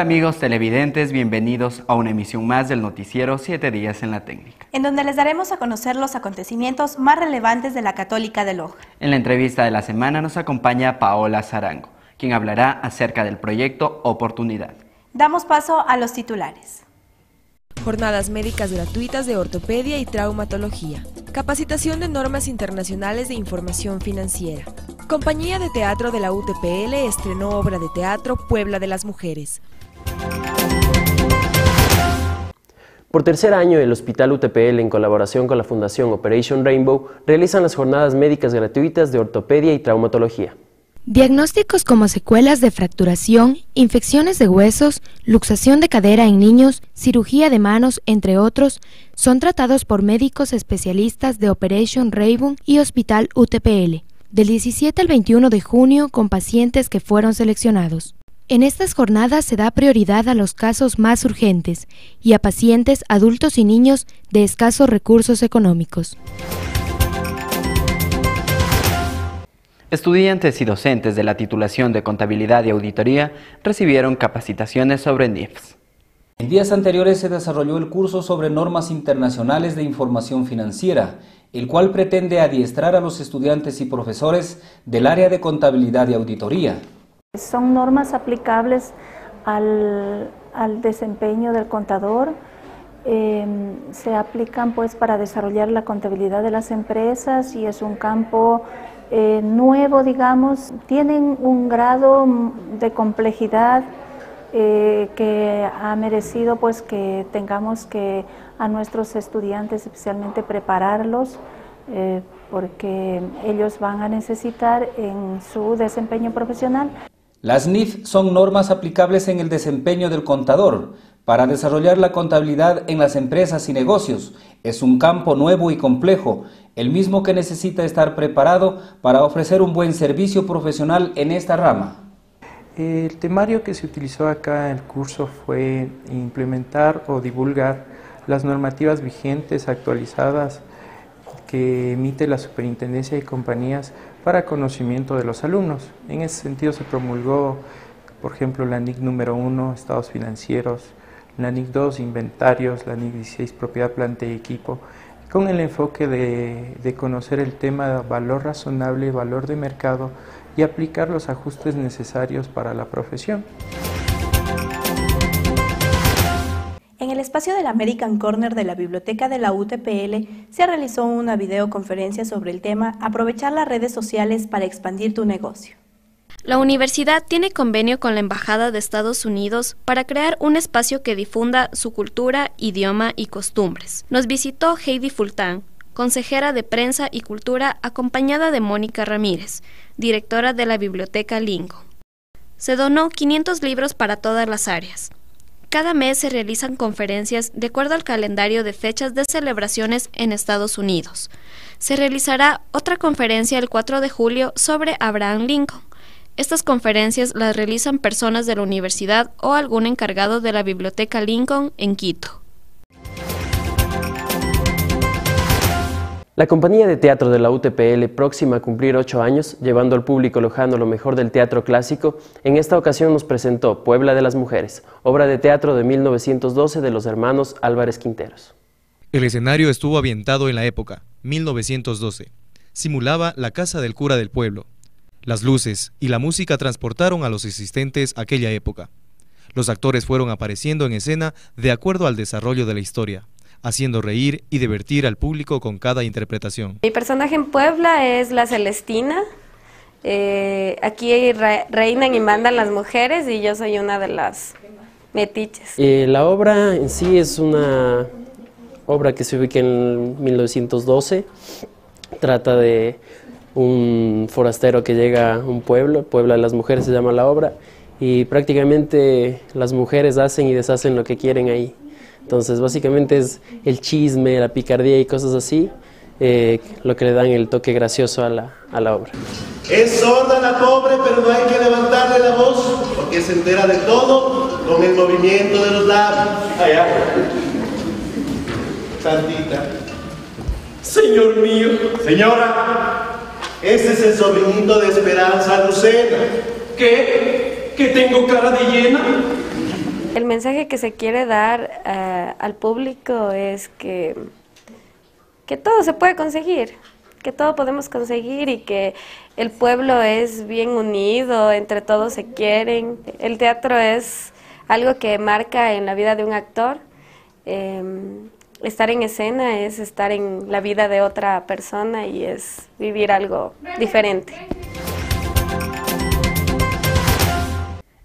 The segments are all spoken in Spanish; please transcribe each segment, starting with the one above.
Hola amigos televidentes, bienvenidos a una emisión más del noticiero 7 días en la técnica. En donde les daremos a conocer los acontecimientos más relevantes de la Católica de Loja. En la entrevista de la semana nos acompaña Paola Zarango, quien hablará acerca del proyecto Oportunidad. Damos paso a los titulares. Jornadas médicas gratuitas de ortopedia y traumatología. Capacitación de normas internacionales de información financiera. Compañía de Teatro de la UTPL estrenó obra de teatro Puebla de las Mujeres. Por tercer año, el Hospital UTPL, en colaboración con la Fundación Operation Rainbow, realizan las jornadas médicas gratuitas de ortopedia y traumatología. Diagnósticos como secuelas de fracturación, infecciones de huesos, luxación de cadera en niños, cirugía de manos, entre otros, son tratados por médicos especialistas de Operation Rainbow y Hospital UTPL, del 17 al 21 de junio con pacientes que fueron seleccionados. En estas jornadas se da prioridad a los casos más urgentes y a pacientes adultos y niños de escasos recursos económicos. Estudiantes y docentes de la titulación de Contabilidad y Auditoría recibieron capacitaciones sobre NIFS. En días anteriores se desarrolló el curso sobre normas internacionales de información financiera, el cual pretende adiestrar a los estudiantes y profesores del área de contabilidad y auditoría. Son normas aplicables al, desempeño del contador, em, se aplican pues para desarrollar la contabilidad de las empresas y es un campo eh, nuevo, digamos, tienen un grado de complejidad eh, que ha merecido pues que tengamos que a nuestros estudiantes especialmente prepararlos eh, porque ellos van a necesitar en su desempeño profesional. Las NIF son normas aplicables en el desempeño del contador para desarrollar la contabilidad en las empresas y negocios. Es un campo nuevo y complejo el mismo que necesita estar preparado para ofrecer un buen servicio profesional en esta rama. El temario que se utilizó acá en el curso fue implementar o divulgar las normativas vigentes actualizadas que emite la Superintendencia de Compañías para conocimiento de los alumnos. En ese sentido se promulgó, por ejemplo, la NIC número 1, estados financieros, la NIC 2, inventarios, la NIC 16, propiedad, planta y equipo, con el enfoque de, conocer el tema de valor razonable, valor de mercado y aplicar los ajustes necesarios para la profesión. Espacio del American Corner de la Biblioteca de la UTPL se realizó una videoconferencia sobre el tema Aprovechar las redes sociales para expandir tu negocio. La universidad tiene convenio con la Embajada de Estados Unidos para crear un espacio que difunda su cultura, idioma y costumbres. Nos visitó Heidi Fultán, consejera de prensa y cultura, acompañada de Mónica Ramírez, directora de la Biblioteca Lingo. Se donó 500 libros para todas las áreas. Cada mes se realizan conferencias de acuerdo al calendario de fechas de celebraciones en Estados Unidos. Se realizará otra conferencia el 4 de julio sobre Abraham Lincoln. Estas conferencias las realizan personas de la universidad o algún encargado de la Biblioteca Lincoln en Quito. La compañía de teatro de la UTPL, próxima a cumplir ocho años, llevando al público lojano lo mejor del teatro clásico, en esta ocasión nos presentó Puebla de las Mujeres, obra de teatro de 1912 de los hermanos Álvarez Quinteros. El escenario estuvo ambientado en la época, 1912. Simulaba la casa del cura del pueblo, las luces y la música transportaron a los asistentes aquella época. Los actores fueron apareciendo en escena de acuerdo al desarrollo de la historia, haciendo reír y divertir al público con cada interpretación. Mi personaje en Puebla es la Celestina. Eh, aquí reinan y mandan las mujeres y yo soy una de las metiches. Eh, la obra en sí es una obra que se ubica en 1912. Trata de un forastero que llega a un pueblo, Puebla de las Mujeres se llama la obra, y prácticamente las mujeres hacen y deshacen lo que quieren ahí. Entonces, básicamente es el chisme, la picardía y cosas así, eh, lo que le dan el toque gracioso a la, a la obra. Es sorda la pobre, pero no hay que levantarle la voz, porque se entera de todo con el movimiento de los labios. Allá. Santita. Señor mío. Señora. Ese es el sobrinito de Esperanza Lucena. ¿Qué? ¿Que tengo cara de llena? El mensaje que se quiere dar eh, al público es que, que todo se puede conseguir, que todo podemos conseguir y que el pueblo es bien unido, entre todos se quieren. El teatro es algo que marca en la vida de un actor. Em, estar en escena es estar en la vida de otra persona y es vivir algo diferente.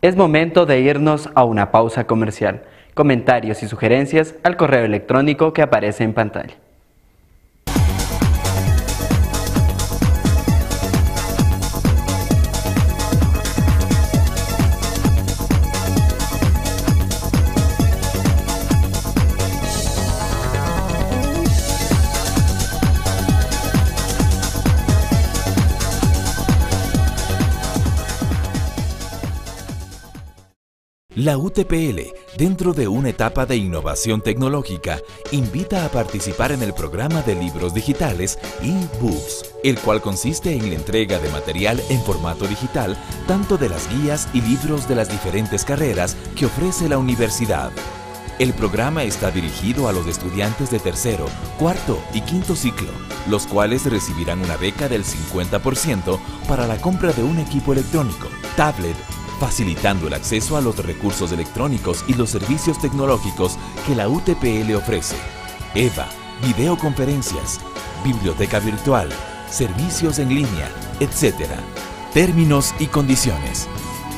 Es momento de irnos a una pausa comercial. Comentarios y sugerencias al correo electrónico que aparece en pantalla. La UTPL, dentro de una etapa de innovación tecnológica, invita a participar en el programa de libros digitales e-Books, el cual consiste en la entrega de material en formato digital, tanto de las guías y libros de las diferentes carreras que ofrece la universidad. El programa está dirigido a los estudiantes de tercero, cuarto y quinto ciclo, los cuales recibirán una beca del 50% para la compra de un equipo electrónico, tablet facilitando el acceso a los recursos electrónicos y los servicios tecnológicos que la UTPL ofrece. EVA, videoconferencias, biblioteca virtual, servicios en línea, etc. Términos y condiciones.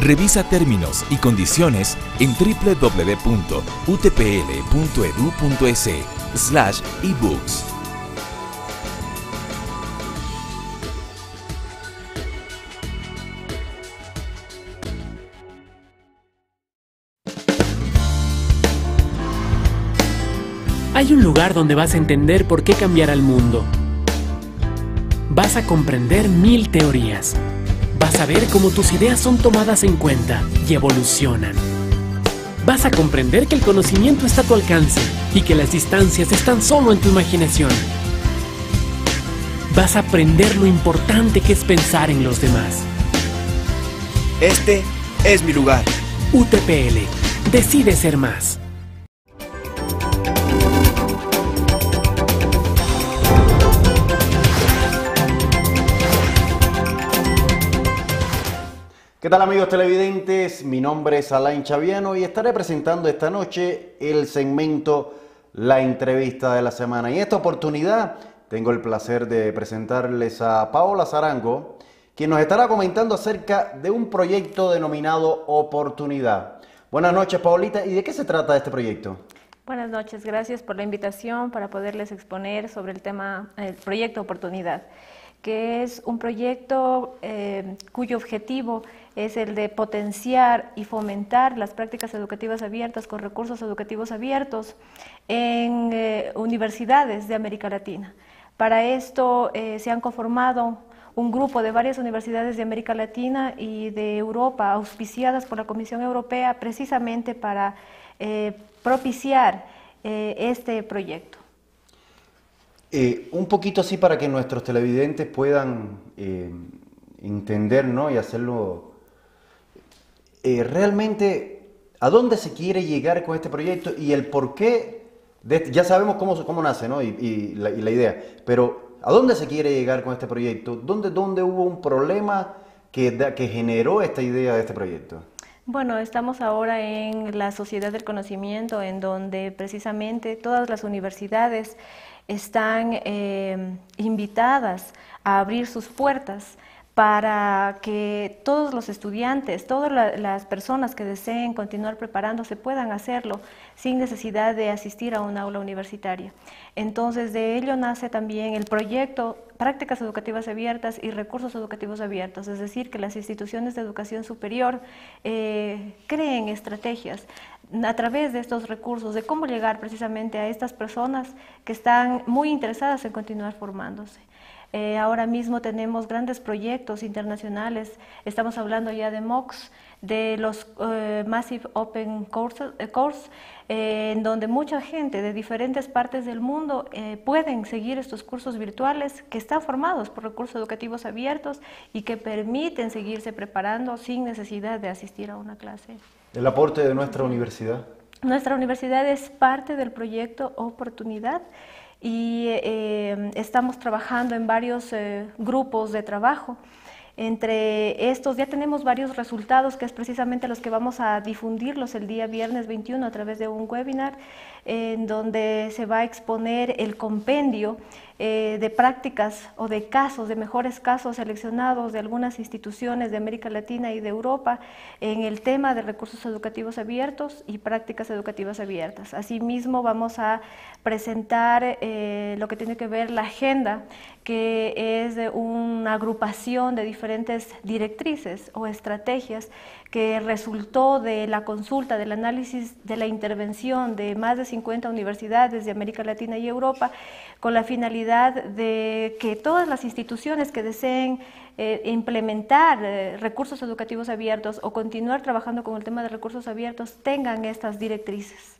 Revisa términos y condiciones en www.utpl.edu.es slash ebooks. Hay un lugar donde vas a entender por qué cambiar al mundo. Vas a comprender mil teorías. Vas a ver cómo tus ideas son tomadas en cuenta y evolucionan. Vas a comprender que el conocimiento está a tu alcance y que las distancias están solo en tu imaginación. Vas a aprender lo importante que es pensar en los demás. Este es mi lugar. UTPL. Decide ser más. Tal amigos televidentes? Mi nombre es Alain Chaviano y estaré presentando esta noche el segmento La entrevista de la semana. Y en esta oportunidad tengo el placer de presentarles a Paola Zarango, quien nos estará comentando acerca de un proyecto denominado Oportunidad. Buenas noches, Paolita. ¿Y de qué se trata este proyecto? Buenas noches, gracias por la invitación para poderles exponer sobre el tema, el proyecto Oportunidad, que es un proyecto eh, cuyo objetivo es el de potenciar y fomentar las prácticas educativas abiertas con recursos educativos abiertos en eh, universidades de América Latina. Para esto eh, se han conformado un grupo de varias universidades de América Latina y de Europa auspiciadas por la Comisión Europea precisamente para eh, propiciar este proyecto. un poquito así para que nuestros televidentes puedan entender ¿no? y hacerlo eh, realmente a dónde se quiere llegar con este proyecto y el por qué, este, ya sabemos cómo, cómo nace ¿no? y, la, idea, pero ¿a dónde se quiere llegar con este proyecto? ¿Dónde, dónde hubo un problema que, que generó esta idea de este proyecto? Bueno, estamos ahora en la sociedad del conocimiento, en donde precisamente todas las universidades están eh, invitadas a abrir sus puertas para que todos los estudiantes, todas las personas que deseen continuar preparándose puedan hacerlo sin necesidad de asistir a un aula universitaria. Entonces, de ello nace también el proyecto Prácticas Educativas Abiertas y Recursos Educativos Abiertos, es decir, que las instituciones de educación superior eh, creen estrategias a través de estos recursos de cómo llegar precisamente a estas personas que están muy interesadas en continuar formándose. Eh, ahora mismo tenemos grandes proyectos internacionales, estamos hablando ya de MOOCs, de los eh, Massive Open Courses, eh, en donde mucha gente de diferentes partes del mundo pueden seguir estos cursos virtuales que están formados por recursos educativos abiertos y que permiten seguirse preparando sin necesidad de asistir a una clase. El aporte de nuestra universidad. Nuestra universidad es parte del proyecto Oportunidad y eh, estamos trabajando en varios eh, grupos de trabajo. Entre estos ya tenemos varios resultados que es precisamente los que vamos a difundirlos el día viernes 21 a través de un webinar en donde se va a exponer el compendio eh, de prácticas o de casos, de mejores casos seleccionados de algunas instituciones de América Latina y de Europa en el tema de recursos educativos abiertos y prácticas educativas abiertas. Asimismo, vamos a presentar eh, lo que tiene que ver la agenda, que es una agrupación de diferentes directrices o estrategias que resultó de la consulta, del análisis, de la intervención de más de 50 universidades de América Latina y Europa, con la finalidad de que todas las instituciones que deseen eh, implementar eh, recursos educativos abiertos o continuar trabajando con el tema de recursos abiertos tengan estas directrices.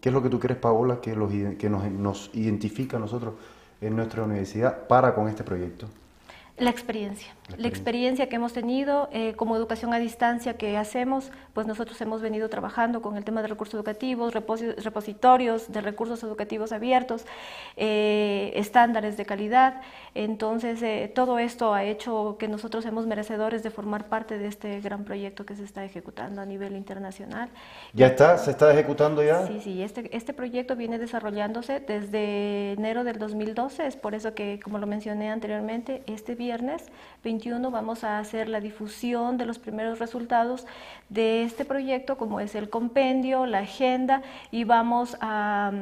¿Qué es lo que tú crees, Paola, que, que nos, nos identifica a nosotros en nuestra universidad para con este proyecto? La experiencia, la experiencia que hemos tenido eh, como educación a distancia que hacemos, pues nosotros hemos venido trabajando con el tema de recursos educativos, repositorios de recursos educativos abiertos, eh, estándares de calidad. Entonces, eh, todo esto ha hecho que nosotros hemos merecedores de formar parte de este gran proyecto que se está ejecutando a nivel internacional. ¿Ya está? ¿Se está ejecutando ya? Sí, sí, este, este proyecto viene desarrollándose desde enero del 2012, es por eso que, como lo mencioné anteriormente, este viernes 21 vamos a hacer la difusión de los primeros resultados de este proyecto, como es el compendio, la agenda, y vamos a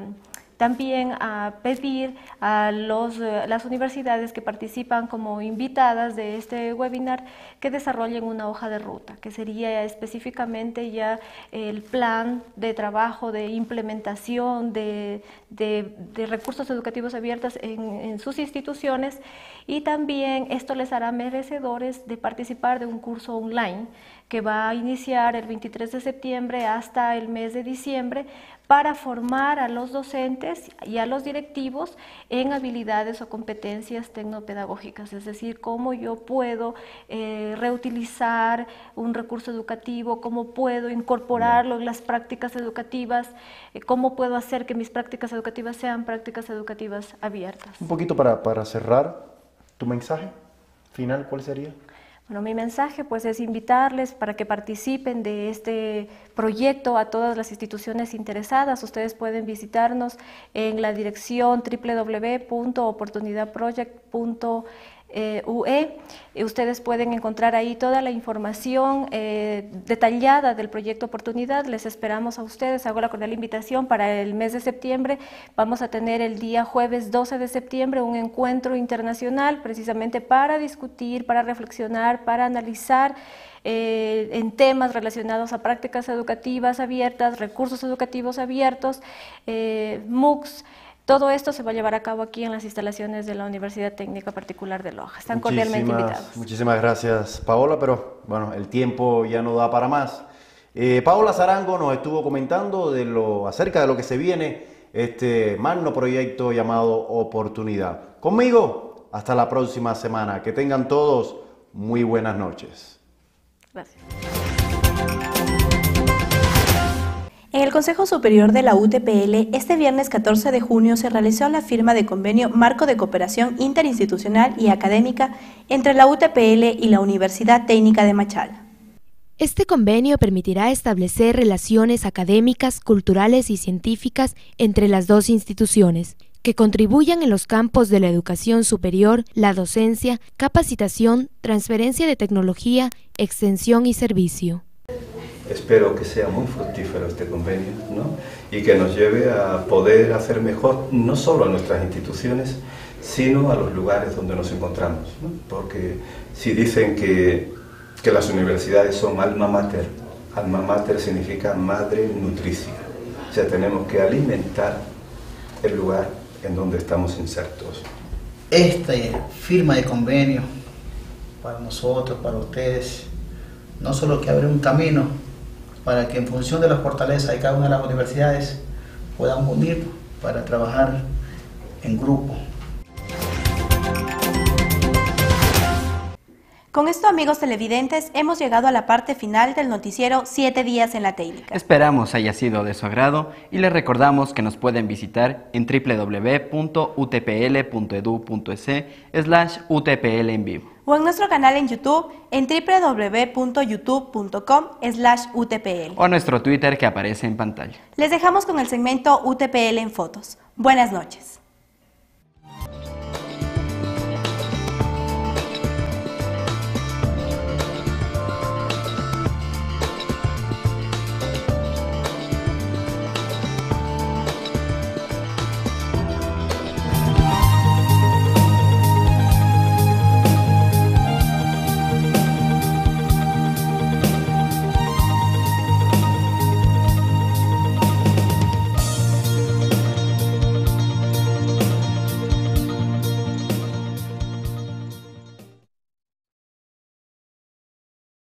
también a pedir a los, eh, las universidades que participan como invitadas de este webinar que desarrollen una hoja de ruta, que sería específicamente ya el plan de trabajo, de implementación de, recursos educativos abiertos en sus instituciones. Y también esto les hará merecedores de participar de un curso online que va a iniciar el 23 de septiembre hasta el mes de diciembre para formar a los docentes y a los directivos en habilidades o competencias tecnopedagógicas, es decir, cómo yo puedo eh, reutilizar un recurso educativo, cómo puedo incorporarlo en las prácticas educativas, eh, cómo puedo hacer que mis prácticas educativas sean prácticas educativas abiertas. Un poquito para, para cerrar, tu mensaje final, ¿cuál sería? Bueno, mi mensaje pues es invitarles para que participen de este proyecto a todas las instituciones interesadas. Ustedes pueden visitarnos en la dirección www.oportunidadproject.com eh, UE. Ustedes pueden encontrar ahí toda la información eh, detallada del proyecto Oportunidad. Les esperamos a ustedes. Hago la cordial invitación para el mes de septiembre. Vamos a tener el día jueves 12 de septiembre un encuentro internacional precisamente para discutir, para reflexionar, para analizar eh, en temas relacionados a prácticas educativas abiertas, recursos educativos abiertos, MOOCs, todo esto se va a llevar a cabo aquí en las instalaciones de la Universidad Técnica Particular de Loja. Están cordialmente invitados. Muchísimas gracias, Paola, pero bueno, el tiempo ya no da para más. Eh, Paola Zarango nos estuvo comentando de lo, acerca de lo que se viene, este magno proyecto llamado Oportunidad. Conmigo, hasta la próxima semana. Que tengan todos muy buenas noches. Gracias. En el Consejo Superior de la UTPL, este viernes 14 de junio se realizó la firma de convenio Marco de Cooperación Interinstitucional y Académica entre la UTPL y la Universidad Técnica de Machala. Este convenio permitirá establecer relaciones académicas, culturales y científicas entre las dos instituciones, que contribuyan en los campos de la educación superior, la docencia, capacitación, transferencia de tecnología, extensión y servicio. Espero que sea muy fructífero este convenio y que nos lleve a poder hacer mejor no solo a nuestras instituciones, sino a los lugares donde nos encontramos. Porque si dicen que, que las universidades son alma mater, alma mater significa madre nutricia. O sea, tenemos que alimentar el lugar en donde estamos insertos. Esta firma de convenio para nosotros, para ustedes, no solo que abre un camino para que en función de las fortalezas de cada una de las universidades puedan unir para trabajar en grupo. Con esto, amigos televidentes, hemos llegado a la parte final del noticiero 7 días en la técnica. Esperamos haya sido de su agrado y les recordamos que nos pueden visitar en www.utpl.edu.es slash utpl en vivo. O en nuestro canal en YouTube en www.youtube.com slash utpl. O nuestro Twitter que aparece en pantalla. Les dejamos con el segmento UTPL en fotos. Buenas noches.